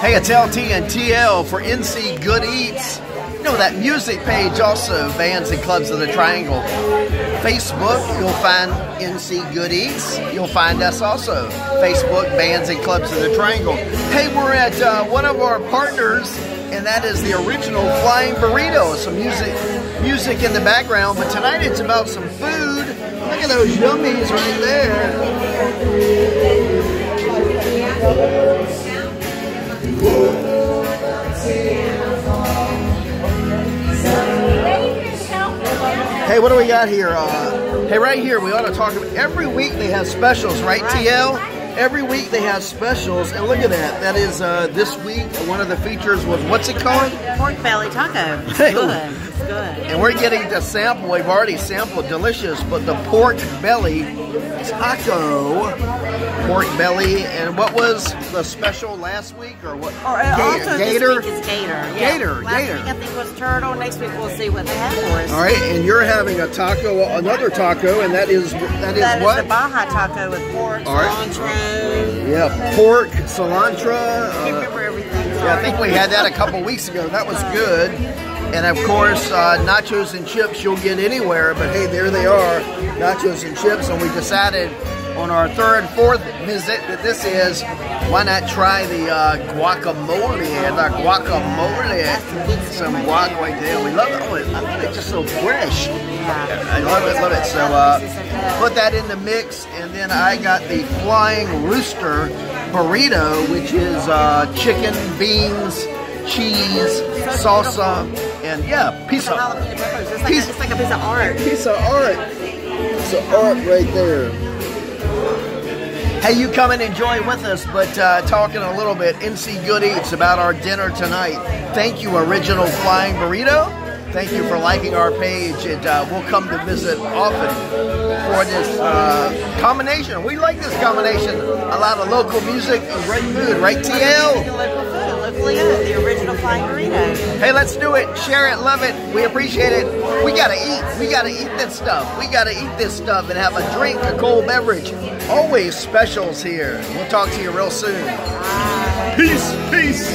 Hey, it's LT and TL for NC Good Eats. You know that music page also, Bands and Clubs of the Triangle. Facebook, you'll find NC Good Eats. You'll find us also. Facebook, Bands and Clubs of the Triangle. Hey, we're at uh, one of our partners, and that is the original Flying Burrito. Some music, music in the background, but tonight it's about some food. Look at those yummies right there. Hey, what do we got here? Uh, hey, right here, we ought to talk about every week they have specials, right, TL? Every week they have specials, and look at that. That is uh, this week. One of the features was what's it called? Pork belly taco. It's good. And we're getting to sample. We've already sampled delicious, but the pork belly taco, pork belly, and what was the special last week or what? Or uh, Gator. also Gator. this week is gator. Yeah. Gator, Last gator. week I think was turtle. Next week we'll see what they have for us. All right, and you're having a taco, another taco, and that is that is That is what? the Baja taco with pork, All right. cilantro. Yeah, pork, cilantro. Uh. Yeah, I think we had that a couple weeks ago. That was good. And of course, uh, nachos and chips you'll get anywhere. But hey, there they are, nachos and chips. And we decided on our third, fourth visit that this is. Why not try the uh, guacamole? The guacamole. Some guac right there. We love it. Oh, I love it. Just so fresh. I love it, love it. So uh, put that in the mix, and then I got the Flying Rooster burrito, which is uh, chicken, beans, cheese, salsa, and yeah, peppers. It's like, Piece- a, it's like a piece of art. piece of art. It's an art right there. Hey, you come and enjoy with us, but uh, talking a little bit NC Good Eats about our dinner tonight. Thank you, Original Flying Burrito. Thank you for liking our page, and uh, we'll come to visit often for this uh, combination. We like this combination. A lot of local music and great food, right, TL? local food, locally owned, the original flying burrito. Hey, let's do it. Share it, love it. We appreciate it. We gotta eat. We gotta eat this stuff. We gotta eat this stuff and have a drink, a cold beverage. Always specials here. We'll talk to you real soon. Peace, peace.